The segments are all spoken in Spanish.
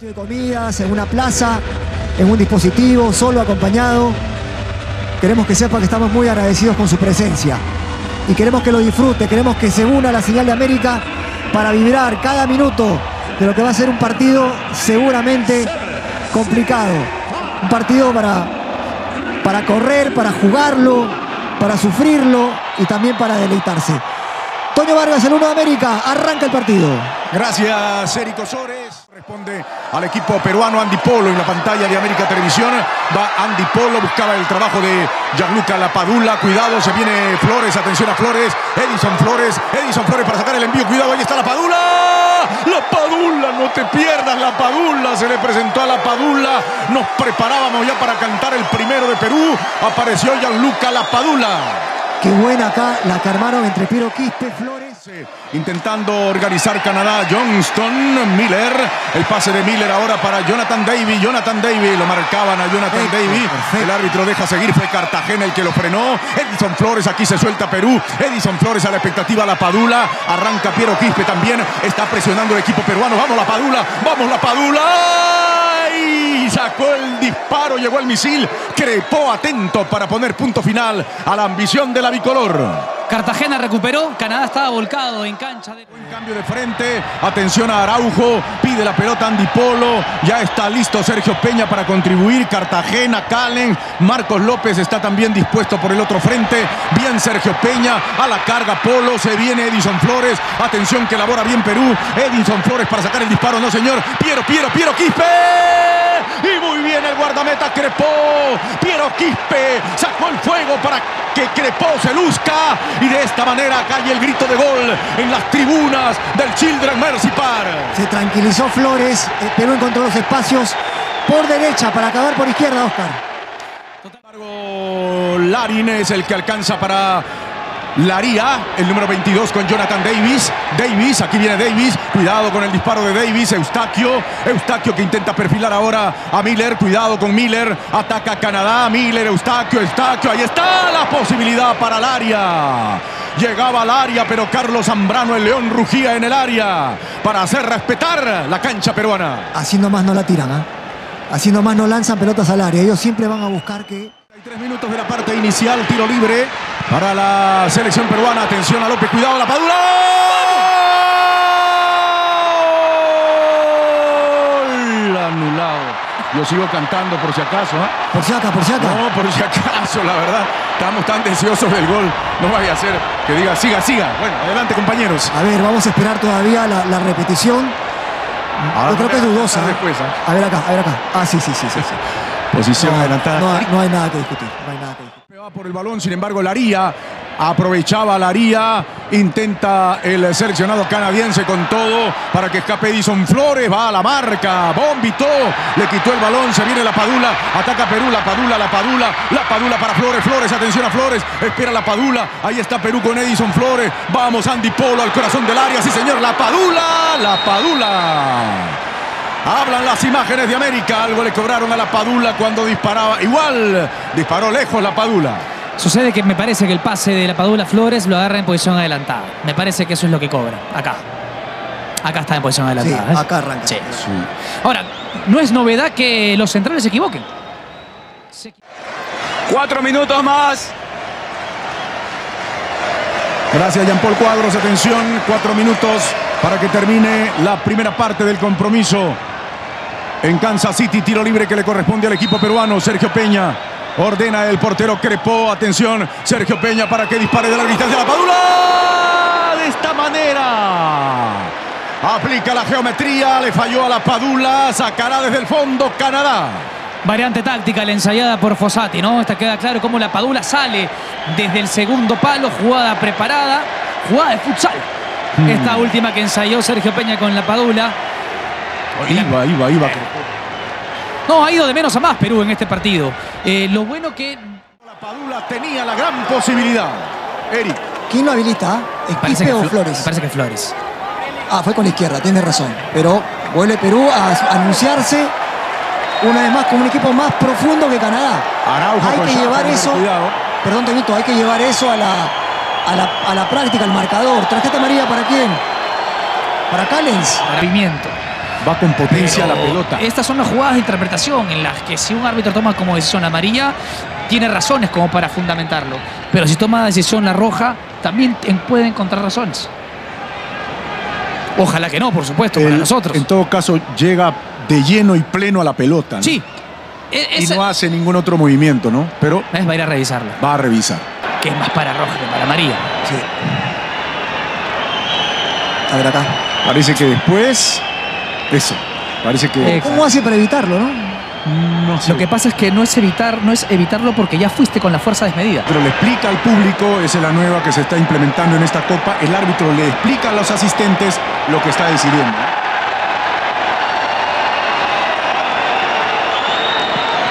de comidas, en una plaza, en un dispositivo, solo, acompañado. Queremos que sepa que estamos muy agradecidos con su presencia. Y queremos que lo disfrute, queremos que se una la señal de América para vibrar cada minuto de lo que va a ser un partido seguramente complicado. Un partido para, para correr, para jugarlo, para sufrirlo y también para deleitarse. Toño Vargas, el 1 de América, arranca el partido. Gracias, Eric Osores. Responde al equipo peruano Andy Polo en la pantalla de América Televisión. Va Andy Polo, buscaba el trabajo de Gianluca Lapadula. Cuidado, se viene Flores, atención a Flores. Edison Flores, Edison Flores para sacar el envío. Cuidado, ahí está la Padula. La Padula, no te pierdas, la Padula. Se le presentó a la Padula. Nos preparábamos ya para cantar el primero de Perú. Apareció Gianluca Lapadula. Qué buena acá la que entre Piero Quispe, Flores. Intentando organizar Canadá, Johnston, Miller. El pase de Miller ahora para Jonathan Davy. Jonathan Davy, lo marcaban a Jonathan Davy. El árbitro deja seguir, fue Cartagena el que lo frenó. Edison Flores, aquí se suelta Perú. Edison Flores a la expectativa, la Padula. Arranca Piero Quispe también. Está presionando el equipo peruano. Vamos la Padula, vamos la Padula. Y sacó el disparo, llegó el misil. Crepó atento para poner punto final a la ambición de la bicolor. Cartagena recuperó, Canadá estaba volcado en cancha de... Buen cambio de frente. Atención a Araujo. Pide la pelota Andy Polo. Ya está listo Sergio Peña para contribuir. Cartagena, Calen. Marcos López está también dispuesto por el otro frente. Bien Sergio Peña. A la carga Polo. Se viene Edison Flores. Atención que elabora bien Perú. Edison Flores para sacar el disparo. No, señor. Piero, Piero, Piero Quispe. Y muy bien el guardameta Crepó. Piero Quispe sacó el fuego para que Crepó se luzca. Y de esta manera cae el grito de gol en las tribunas del Children Mercy Park. Se tranquilizó Flores, eh, Perú encontró los espacios por derecha para acabar por izquierda, Oscar. Sin embargo, Larin es el que alcanza para Laría, el número 22 con Jonathan Davis. Davis, aquí viene Davis. Cuidado con el disparo de Davis. Eustaquio. Eustaquio que intenta perfilar ahora a Miller. Cuidado con Miller. Ataca Canadá. Miller, Eustaquio, Eustaquio. Ahí está la posibilidad para el área. Llegaba al área, pero Carlos Zambrano, el León, rugía en el área para hacer respetar la cancha peruana. Así nomás no la tiran, ¿ah? Así nomás no lanzan pelotas al área. Ellos siempre van a buscar que... Hay tres minutos de la parte inicial, tiro libre para la selección peruana. Atención a López, cuidado la padula. ¡Gol! Anulado. Yo sigo cantando por si acaso. ¿ah? Por si acá, por si acá. No, por si acaso, la verdad. Estamos tan deseosos del gol. No vaya a ser que diga, siga, siga. Bueno, adelante, compañeros. A ver, vamos a esperar todavía la, la repetición. Ahora Yo creo que es dudosa. ¿eh? A ver acá, a ver acá. Ah, sí, sí, sí, sí. sí. Posición No, adelantada. no hay- no hay nada que discutir. No hay nada que discutir. Por el balón, sin embargo, Laría aprovechaba Laría, intenta el seleccionado canadiense con todo para que escape Edison Flores, va a la marca, Bombito, le quitó el balón, se viene la Padula, ataca Perú, la Padula, la Padula, la Padula para Flores, Flores, atención a Flores, espera la Padula, ahí está Perú con Edison Flores, vamos Andy Polo al corazón del área, sí señor, la Padula, la Padula. Hablan las imágenes de América. Algo le cobraron a la Padula cuando disparaba. Igual disparó lejos la Padula. Sucede que me parece que el pase de la Padula Flores lo agarra en posición adelantada. Me parece que eso es lo que cobra. Acá. Acá está en posición adelantada. Sí, ¿ves? acá arranca. Sí. Ahora, no es novedad que los centrales se equivoquen. Se- Cuatro minutos más. Gracias, Jean Paul Cuadros. Atención, cuatro minutos para que termine la primera parte del compromiso. En Kansas City, tiro libre que le corresponde al equipo peruano. Sergio Peña ordena el portero Crepó. Atención, Sergio Peña para que dispare de la distancia la Padula. De esta manera. Aplica la geometría, le falló a la Padula. Sacará desde el fondo Canadá. Variante táctica, la ensayada por Fossati, ¿no? Esta queda claro cómo la Padula sale desde el segundo palo, jugada preparada, jugada de futsal. Mm. Esta última que ensayó Sergio Peña con la Padula. Iba, iba, iba. No, ha ido de menos a más Perú en este partido. Eh, lo bueno que La Padula tenía la gran posibilidad. Eric. ¿Quién lo habilita? ¿Es parece Quispe que, o Flo- Flores? parece que Flores. Ah, fue con la izquierda, tiene razón. Pero vuelve Perú a anunciarse una vez más con un equipo más profundo que Canadá. Araujo hay con que llevar eso. cuidado. Perdón, Toñito, hay que llevar eso a la, a la, a la práctica, al marcador. ¿Tarjeta amarilla para quién? Para Callens. Movimiento. Va con potencia Pero la pelota. Estas son las jugadas de interpretación en las que si un árbitro toma como decisión la amarilla, tiene razones como para fundamentarlo. Pero si toma decisión la roja, también puede encontrar razones. Ojalá que no, por supuesto, para nosotros. En todo caso, llega de lleno y pleno a la pelota. ¿no? Sí. E- Y no hace ningún otro movimiento, ¿no? Pero Es, va a ir a revisarlo. va a revisar. Que es más para roja que para amarilla. Sí. A ver acá. Parece que después. Eso. Parece que. ¿Cómo hace para evitarlo, no? no sé. Lo que pasa es que no es evitar, no es evitarlo porque ya fuiste con la fuerza desmedida. Pero le explica al público, esa es la nueva que se está implementando en esta copa. El árbitro le explica a los asistentes lo que está decidiendo.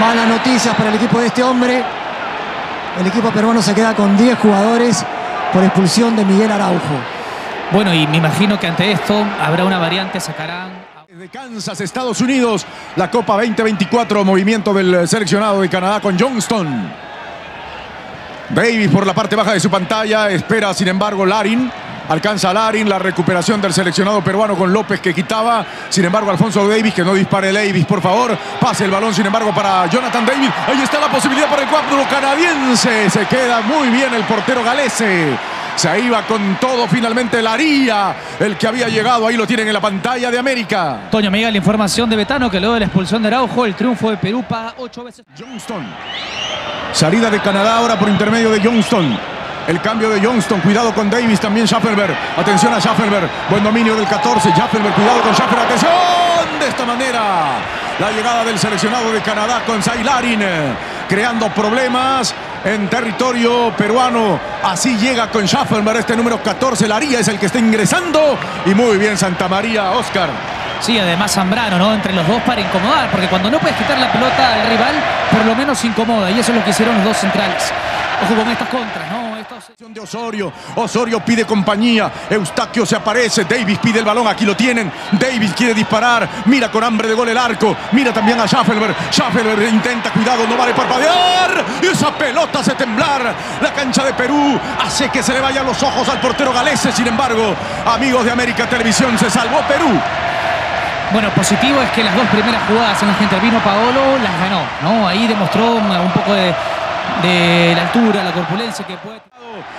Malas noticias para el equipo de este hombre. El equipo peruano se queda con 10 jugadores por expulsión de Miguel Araujo. Bueno, y me imagino que ante esto habrá una variante, sacarán. De Kansas, Estados Unidos, la Copa 2024, movimiento del seleccionado de Canadá con Johnston. Davis por la parte baja de su pantalla, espera sin embargo Larin. Alcanza Larin, la recuperación del seleccionado peruano con López que quitaba. Sin embargo, Alfonso Davis, que no dispare Davis, por favor. Pase el balón, sin embargo, para Jonathan Davis. Ahí está la posibilidad para el cuadro canadiense. Se queda muy bien el portero galese. Se iba con todo finalmente Laría, el que había llegado. Ahí lo tienen en la pantalla de América. Toño Miguel, la información de Betano que luego de la expulsión de Araujo, el triunfo de Perú paga ocho veces. Johnston. Salida de Canadá ahora por intermedio de Johnston. El cambio de Johnston. Cuidado con Davis. También Schaffelberg. Atención a Schaffelberg. Buen dominio del 14. Schaffelberg. Cuidado con Schaffelberg. Atención. De esta manera. La llegada del seleccionado de Canadá con Sailarin. eh, Creando problemas en territorio peruano. Así llega con Schaffelberg. Este número 14. Laría es el que está ingresando. Y muy bien Santa María. Oscar. Sí, además Zambrano, ¿no? Entre los dos para incomodar, porque cuando no puedes quitar la pelota al rival, por lo menos incomoda. Y eso es lo que hicieron los dos centrales. Ojo con estas contras, ¿no? De Osorio. Osorio pide compañía. Eustaquio se aparece. Davis pide el balón. Aquí lo tienen. Davis quiere disparar. Mira con hambre de gol el arco. Mira también a Schaffelberg. Schaffelberg intenta. Cuidado, no vale parpadear. Y esa pelota hace temblar. La cancha de Perú hace que se le vayan los ojos al portero galese. Sin embargo, amigos de América Televisión, se salvó Perú. Bueno, positivo es que las dos primeras jugadas en las que intervino Paolo las ganó, ¿no? Ahí demostró un poco de, de la altura, la corpulencia que puede.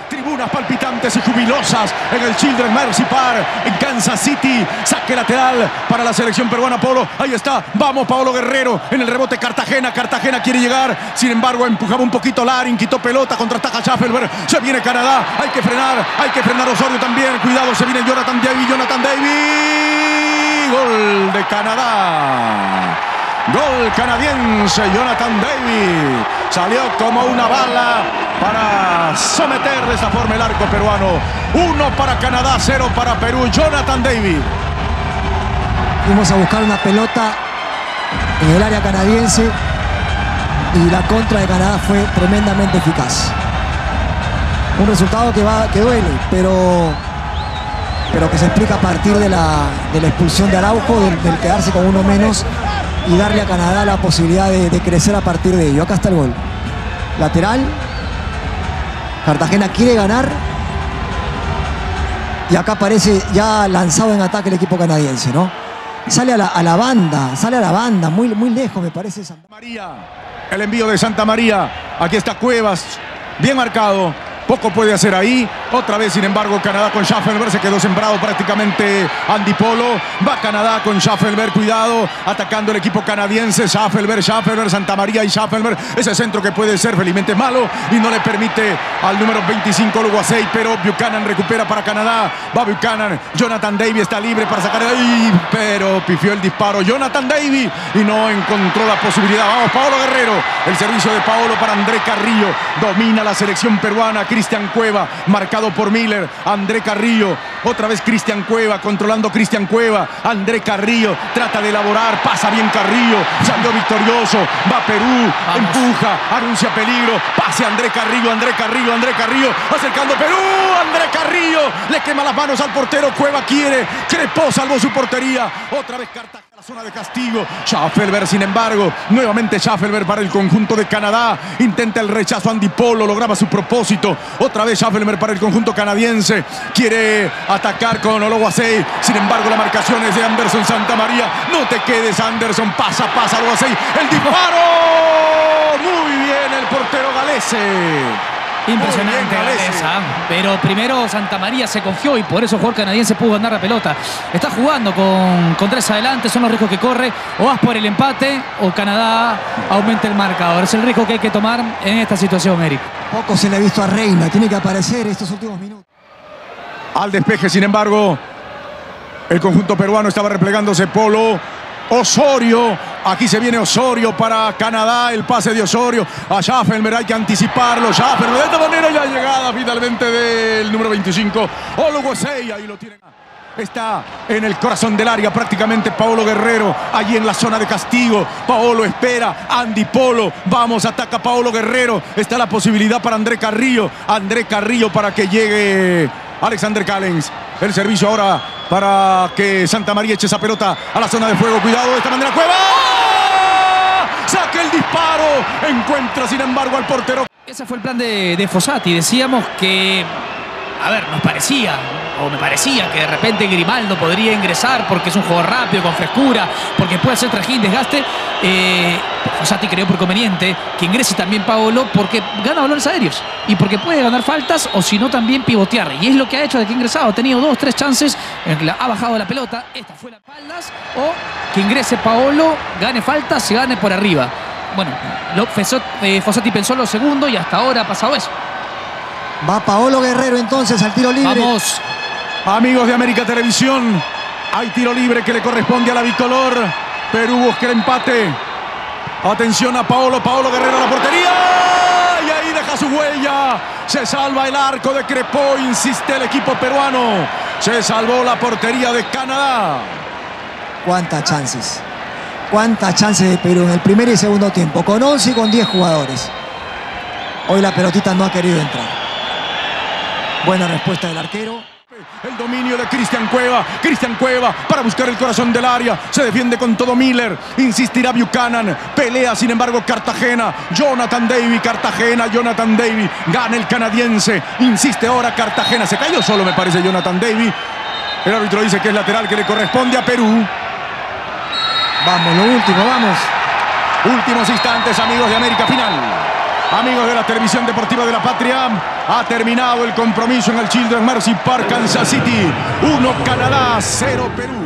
Tribunas palpitantes y jubilosas en el Children's Mercy Park en Kansas City. Saque lateral para la selección peruana. Polo, ahí está. Vamos, Paolo Guerrero en el rebote Cartagena. Cartagena quiere llegar. Sin embargo, empujaba un poquito Larin, quitó pelota, contraataca Schaffelberg. Se viene Canadá. Hay que frenar, hay que frenar Osorio también. Cuidado, se viene Jonathan Davis. Jonathan Davis. Gol de Canadá. Gol canadiense, Jonathan Davis. Salió como una bala para someter de esa forma el arco peruano. Uno para Canadá, cero para Perú. Jonathan Davis. Fuimos a buscar una pelota en el área canadiense y la contra de Canadá fue tremendamente eficaz. Un resultado que, va, que duele, pero, pero que se explica a partir de la, de la expulsión de Araujo, del quedarse con uno menos y darle a Canadá la posibilidad de, crecer a partir de ello. Acá está el gol. Lateral. Cartagena quiere ganar. Y acá aparece ya lanzado en ataque el equipo canadiense, ¿no? Sale a la, a la banda, sale a la banda, muy, muy lejos me parece. Santa- María. El envío de Santa María. Aquí está Cuevas. Bien marcado. Poco puede hacer ahí. Otra vez, sin embargo, Canadá con Schaffelberg. Se quedó sembrado prácticamente Andy Polo. Va Canadá con Schaffelberg. Cuidado. Atacando el equipo canadiense. Schaffelberg, Schaffelberg, Santa María y Schaffelberg. Ese centro que puede ser felizmente malo. Y no le permite al número 25, Luguasey. Pero Buchanan recupera para Canadá. Va Buchanan. Jonathan Davis está libre para sacar. ¡Ay! Pero pifió el disparo. Jonathan Davis. Y no encontró la posibilidad. Vamos, Paolo Guerrero. El servicio de Paolo para André Carrillo. Domina la selección peruana. Cristian Cueva, marcado por Miller. André Carrillo, otra vez Cristian Cueva, controlando Cristian Cueva. André Carrillo trata de elaborar, pasa bien Carrillo, salió victorioso. Va Perú, Vamos. empuja, anuncia peligro. Pase André Carrillo, André Carrillo, André Carrillo, acercando Perú. André Carrillo le quema las manos al portero. Cueva quiere, Crepó salvó su portería. Otra vez Cartagena. La zona de castigo. Schaffelberg, sin embargo, nuevamente Schaffelberg para el conjunto de Canadá. Intenta el rechazo. Andy Polo lograba su propósito. Otra vez Schaffelberg para el conjunto canadiense. Quiere atacar con Ologuasei. Sin embargo, la marcación es de Anderson Santamaría. No te quedes, Anderson. Pasa, pasa Ologuasei. El disparo. Muy bien el portero galese. Impresionante bien. Galesa. Pero primero Santa María se confió y por eso el jugador canadiense pudo ganar la pelota. Está jugando con, con tres adelante, son los riesgos que corre. O vas por el empate o Canadá aumenta el marcador. Es el riesgo que hay que tomar en esta situación, Eric. Poco se le ha visto a Reina, tiene que aparecer estos últimos minutos. Al despeje, sin embargo, el conjunto peruano estaba replegándose. Polo. Osorio, aquí se viene Osorio para Canadá, el pase de Osorio a Schaffelberg, hay que anticiparlo, Schaffelberg, de esta manera la llegada finalmente del número 25, Oluguasei, ahí lo tienen. Está en el corazón del área prácticamente Paolo Guerrero, allí en la zona de castigo. Paolo espera, Andy Polo, vamos, ataca Paolo Guerrero. Está la posibilidad para André Carrillo, André Carrillo para que llegue Alexander Callens. El servicio ahora para que Santa María eche esa pelota a la zona de fuego. Cuidado de esta manera, Cueva. Saca el disparo. Encuentra, sin embargo, al portero. Ese fue el plan de, de Fossati. Decíamos que, a ver, nos parecía, o me parecía que de repente Grimaldo podría ingresar porque es un jugador rápido, con frescura, porque puede hacer trajín, desgaste. Eh, Fossati creyó por conveniente que ingrese también Paolo porque gana balones aéreos y porque puede ganar faltas o si no también pivotear. Y es lo que ha hecho de que ha ingresado. Ha tenido dos, tres chances ha bajado la pelota. Esta fue la espaldas o que ingrese Paolo, gane faltas, se gane por arriba. Bueno, lo, eh, Fossati pensó lo segundo y hasta ahora ha pasado eso. Va Paolo Guerrero entonces al tiro libre. Vamos. Amigos de América Televisión, hay tiro libre que le corresponde a la bicolor. Perú busca el empate. Atención a Paolo, Paolo Guerrero a la portería. Y ahí deja su huella. Se salva el arco de Crepó, insiste el equipo peruano. Se salvó la portería de Canadá. ¿Cuántas chances? ¿Cuántas chances de Perú en el primer y segundo tiempo? Con 11 y con 10 jugadores. Hoy la pelotita no ha querido entrar. Buena respuesta del arquero. El dominio de Cristian Cueva. Cristian Cueva para buscar el corazón del área. Se defiende con todo Miller. Insistirá Buchanan. Pelea, sin embargo, Cartagena. Jonathan Davy. Cartagena. Jonathan Davy. Gana el canadiense. Insiste ahora Cartagena. Se cayó solo, me parece, Jonathan Davy. El árbitro dice que es lateral que le corresponde a Perú. Vamos, lo último, vamos. Últimos instantes, amigos de América Final. Amigos de la televisión deportiva de la patria, ha terminado el compromiso en el Children's Mercy Park, Kansas City. 1 Canadá, 0 Perú.